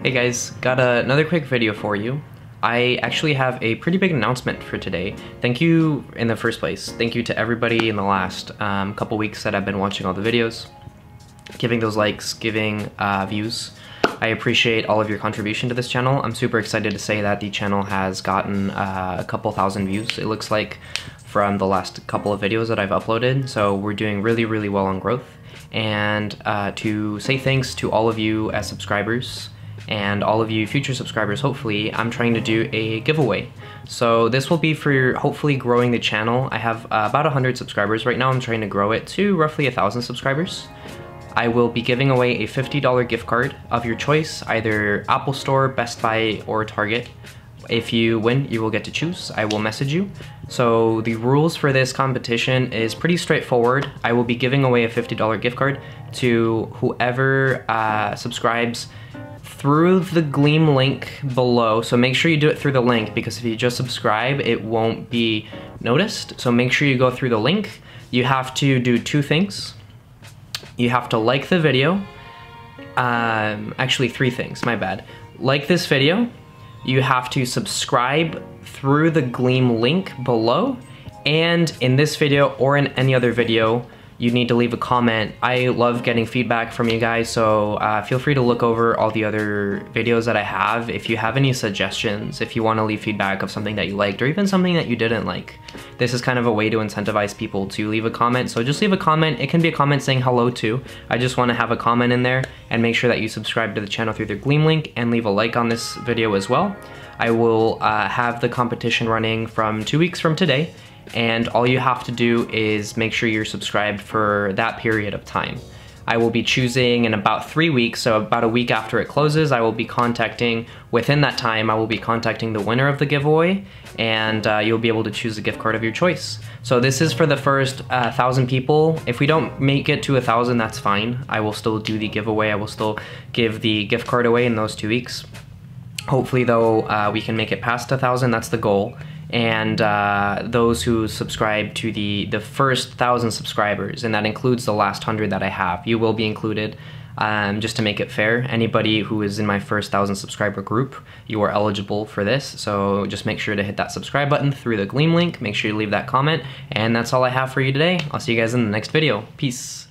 Hey guys, got another quick video for you. I actually have a pretty big announcement for today. Thank you in the first place. Thank you to everybody in the last um, couple weeks that I've been watching all the videos, giving those likes, giving uh, views. I appreciate all of your contribution to this channel. I'm super excited to say that the channel has gotten uh, a couple thousand views, it looks like, from the last couple of videos that I've uploaded. So we're doing really, really well on growth. And uh, to say thanks to all of you as subscribers, and all of you future subscribers hopefully I'm trying to do a giveaway. So this will be for hopefully growing the channel. I have uh, about 100 subscribers. Right now I'm trying to grow it to roughly thousand subscribers. I will be giving away a $50 gift card of your choice either Apple Store Best Buy or Target if you win, you will get to choose. I will message you. So the rules for this competition is pretty straightforward. I will be giving away a $50 gift card to whoever uh, subscribes through the Gleam link below. So make sure you do it through the link because if you just subscribe, it won't be noticed. So make sure you go through the link. You have to do two things. You have to like the video. Um, actually, three things, my bad. Like this video. You have to subscribe through the Gleam link below. And in this video or in any other video, you need to leave a comment. I love getting feedback from you guys, so uh, feel free to look over all the other videos that I have. If you have any suggestions, if you want to leave feedback of something that you liked or even something that you didn't like, this is kind of a way to incentivize people to leave a comment. So just leave a comment. It can be a comment saying hello too. I just want to have a comment in there and make sure that you subscribe to the channel through the Gleam link and leave a like on this video as well. I will uh, have the competition running from two weeks from today and all you have to do is make sure you're subscribed for that period of time. I will be choosing in about three weeks, so about a week after it closes, I will be contacting, within that time, I will be contacting the winner of the giveaway, and uh, you'll be able to choose a gift card of your choice. So this is for the first uh, thousand people. If we don't make it to a thousand, that's fine. I will still do the giveaway. I will still give the gift card away in those two weeks. Hopefully though, uh, we can make it past a thousand, that's the goal and uh, those who subscribe to the the first thousand subscribers, and that includes the last hundred that I have. You will be included. Um, just to make it fair, anybody who is in my first thousand subscriber group, you are eligible for this. So just make sure to hit that subscribe button through the Gleam link. Make sure you leave that comment, and that's all I have for you today. I'll see you guys in the next video. Peace.